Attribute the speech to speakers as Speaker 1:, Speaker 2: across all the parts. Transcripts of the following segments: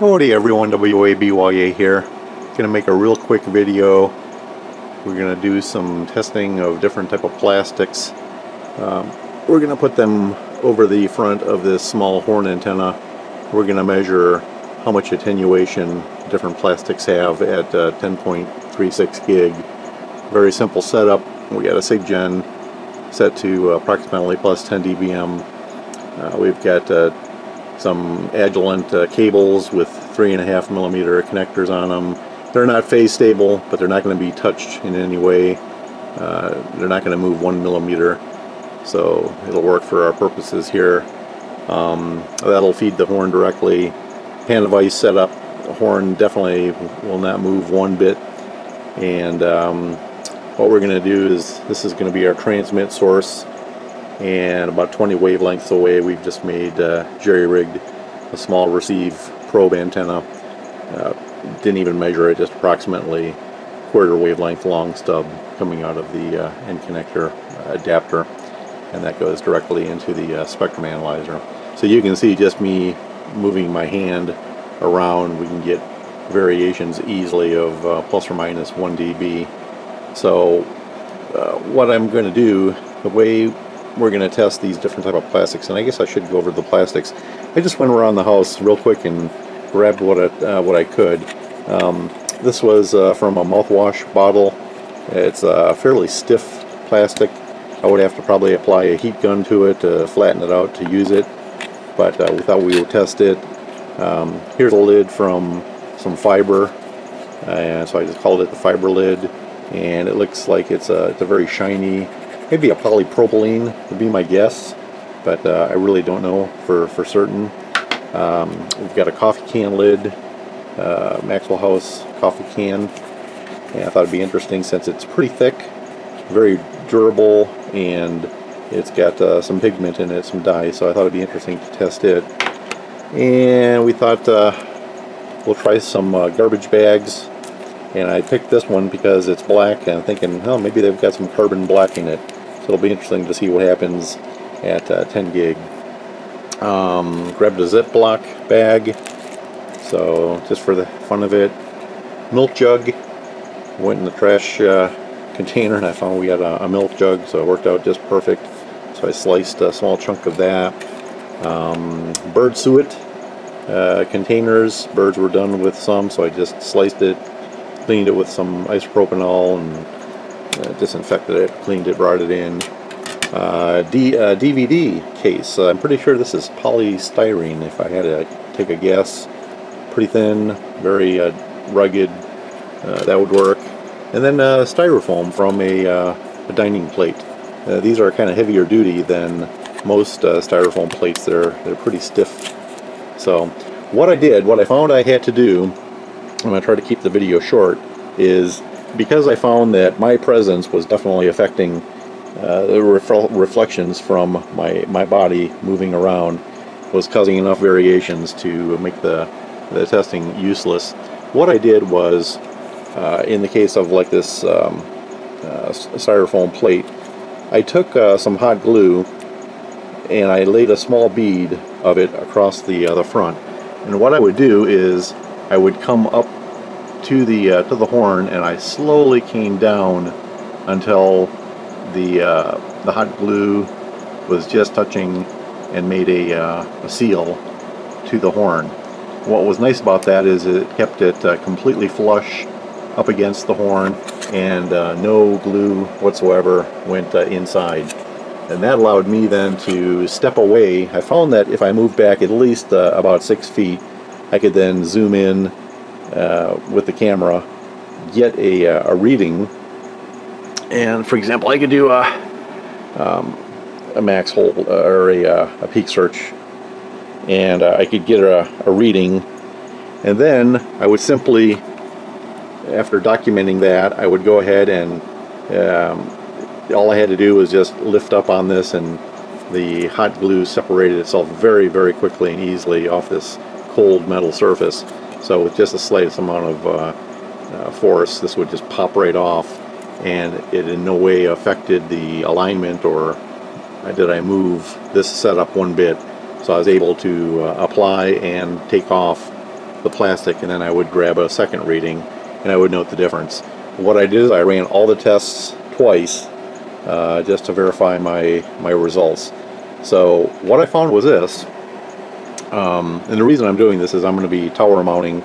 Speaker 1: Howdy everyone, W8BYA here. Gonna make a real quick video. We're gonna do some testing of different type of plastics. Um, we're gonna put them over the front of this small horn antenna. We're gonna measure how much attenuation different plastics have at uh, 10.36 gig. Very simple setup. We got a SIGGEN set to approximately plus 10 dBm. Uh, we've got uh, some Agilent uh, cables with three and a half millimeter connectors on them. They're not phase stable, but they're not going to be touched in any way. Uh, they're not going to move one millimeter, so it'll work for our purposes here. Um, that'll feed the horn directly. Pan device setup, the horn definitely will not move one bit. And um, what we're going to do is, this is going to be our transmit source and about 20 wavelengths away we've just made uh, jerry-rigged a small receive probe antenna. Uh, didn't even measure it just approximately quarter wavelength long stub coming out of the uh, end connector uh, adapter. And that goes directly into the uh, spectrum analyzer. So you can see just me moving my hand around. We can get variations easily of uh, plus or minus 1 dB. So what I'm going to do the way we're going to test these different type of plastics and I guess I should go over the plastics. I just went around the house real quick and grabbed what I, uh, what I could. Um, this was uh, from a mouthwash bottle. It's a fairly stiff plastic. I would have to probably apply a heat gun to it to flatten it out to use it but uh, we thought we would test it. Um, here's a lid from some fiber and so I just called it the fiber lid and it looks like it's a, it's a very shiny maybe a polypropylene would be my guess but uh, I really don't know for for certain. Um, we've got a coffee can lid uh, Maxwell House coffee can. And I thought it'd be interesting since it's pretty thick very durable and it's got uh, some pigment in it some dye so I thought it'd be interesting to test it. And we thought uh, we'll try some uh, garbage bags. And I picked this one because it's black and I'm thinking oh maybe they've got some carbon black in it so it'll be interesting to see what happens at uh, 10 gig. Um, grabbed a Ziploc bag, so just for the fun of it. Milk jug, went in the trash uh, container and I found we had a, a, milk jug, so it worked out just perfect. So I sliced a small chunk of that. Um, bird suet uh, containers, birds were done with some, so I just sliced it, cleaned it with some isopropanol and disinfected it, cleaned it, brought it in. Uh, D, uh, DVD case. Uh, I'm pretty sure this is polystyrene, if I had to take a guess. Pretty thin, very uh, rugged. Uh, that would work. And then styrofoam from a, a dining plate. these are kind of heavier duty than most styrofoam plates. They're they're pretty stiff. So what I did, what I found I had to do, I'm going to try to keep the video short, is because I found that my presence was definitely affecting uh, the reflections from my, my body moving around was causing enough variations to make the, the testing useless. What I did was, uh, in the case of like this um, uh, styrofoam plate, I took uh, some hot glue and I laid a small bead of it across the, uh, the front. And what I would do is I would come up to the uh, to the horn and I slowly came down until the uh, the hot glue was just touching and made a, uh, a, seal to the horn. What was nice about that is it kept it uh, completely flush up against the horn and uh, no glue whatsoever went uh, inside. And that allowed me then to step away. I found that if I moved back at least about six feet, I could then zoom in uh, with the camera, get a, uh, a reading, and for example, I could do a, um, a max hold uh, or a, a peak search, and I could get a, a reading, and then I would simply, after documenting that, I would go ahead and um, all I had to do was just lift up on this and the hot glue separated itself very very quickly and easily off this cold metal surface so with just the slightest amount of uh, uh, force, this would just pop right off and it in no way affected the alignment or did I move this setup one bit. So I was able to uh, apply and take off the plastic and then I would grab a second reading and I would note the difference. What I did is I ran all the tests twice uh, just to verify my, my results. So what I found was this, um, and the reason I'm doing this is I'm going to be tower mounting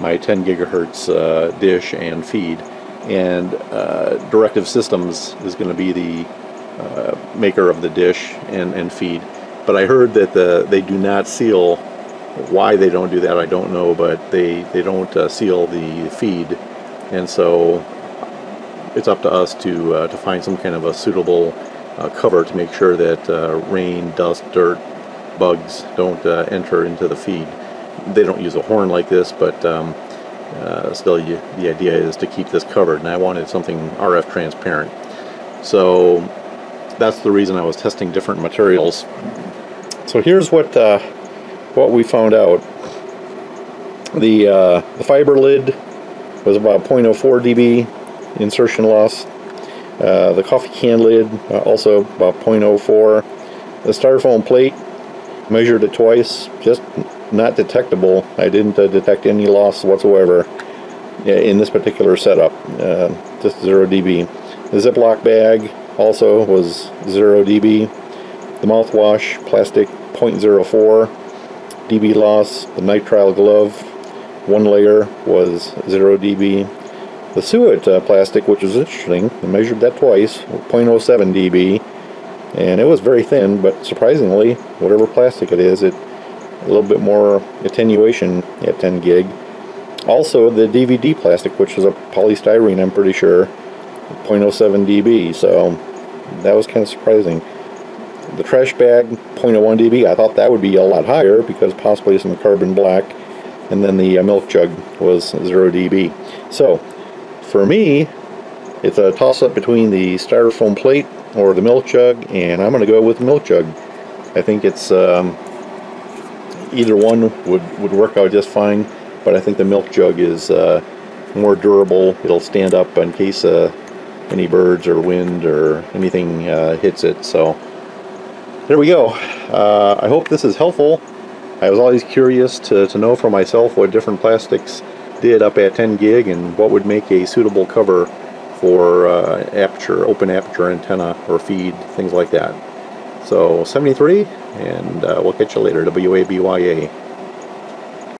Speaker 1: my 10 gigahertz uh, dish and feed. And uh, Directive Systems is going to be the uh, maker of the dish and, and feed. But I heard that the, they do not seal, why they don't do that I don't know, but they, they don't uh, seal the feed. And so it's up to us to, uh, to find some kind of a suitable uh, cover to make sure that rain, dust, dirt, bugs don't enter into the feed. They don't use a horn like this, but um, uh, still you, the idea is to keep this covered and I wanted something RF transparent. So that's the reason I was testing different materials. So here's what uh, what we found out. The uh, the fiber lid was about 0.04 dB insertion loss. Uh, the coffee can lid uh, also about 0.04 the styrofoam plate measured it twice just not detectable. I didn't uh, detect any loss whatsoever in this particular setup, uh, just 0 dB. The Ziploc bag also was 0 dB. The mouthwash, plastic 0.04 dB loss. The nitrile glove, one layer was 0 dB. The suet uh, plastic, which is interesting, I measured that twice, 0.07 dB, and it was very thin, but surprisingly, whatever plastic it is, it a little bit more attenuation at 10 gig. Also, the DVD plastic, which is a polystyrene, I'm pretty sure, 0.07 dB, so that was kind of surprising. The trash bag, 0.01 dB, I thought that would be a lot higher because possibly some carbon black, and then the uh, milk jug was 0 dB. So, for me, it's a toss-up between the styrofoam plate or the milk jug, and I'm going to go with the milk jug. I think it's um, either one would, would work out just fine, but I think the milk jug is uh, more durable. It'll stand up in case uh, any birds or wind or anything uh, hits it. So there we go. Uh, I hope this is helpful. I was always curious to, to know for myself what different plastics did up at 10 gig and what would make a suitable cover for uh, aperture, open aperture antenna or feed, things like that. So 73, and uh, we'll catch you later. W8BYA.